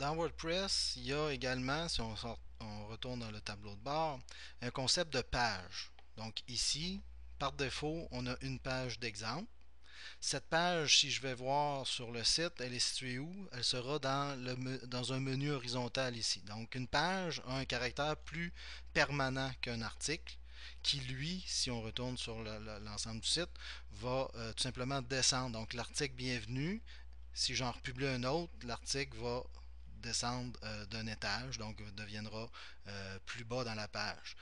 dans WordPress, il y a également, si on, retourne dans le tableau de bord, un concept de page. Donc ici, par défaut, on a une page d'exemple. Cette page, si je vais voir sur le site, elle est située où? Elle sera dans, le, dans un menu horizontal ici. Donc une page a un caractère plus permanent qu'un article qui, lui, si on retourne sur l'ensemble du site, va euh, tout simplement descendre. Donc l'article bienvenue, si j'en republie un autre, l'article va descendre euh, d'un étage, donc deviendra euh, plus bas dans la page.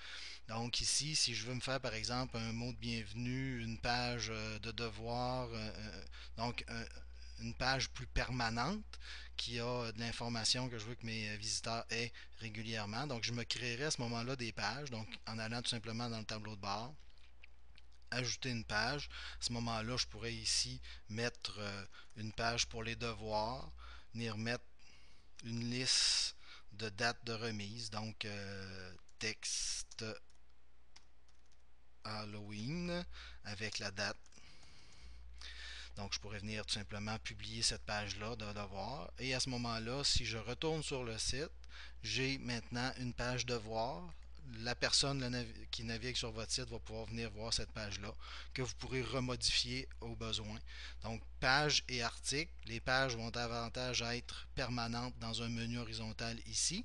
Donc ici, si je veux me faire par exemple un mot de bienvenue, une page euh, de devoir, donc une page plus permanente qui a de l'information que je veux que mes visiteurs aient régulièrement. Donc je me créerai à ce moment-là des pages, donc en allant tout simplement dans le tableau de bord ajouter une page. À ce moment-là, je pourrais ici mettre une page pour les devoirs, venir mettre une liste de dates de remise. Donc, euh, texte Halloween avec la date. Donc, je pourrais venir tout simplement publier cette page-là de devoir. Et à ce moment-là, si je retourne sur le site, j'ai maintenant une page devoir la personne qui navigue sur votre site va pouvoir venir voir cette page-là que vous pourrez remodifier au besoin. Donc, page et article. Les pages vont davantage être permanentes dans un menu horizontal ici.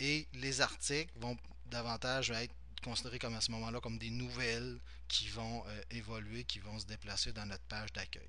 Et les articles vont davantage être considérés comme à ce moment-là comme des nouvelles qui vont euh, évoluer, qui vont se déplacer dans notre page d'accueil.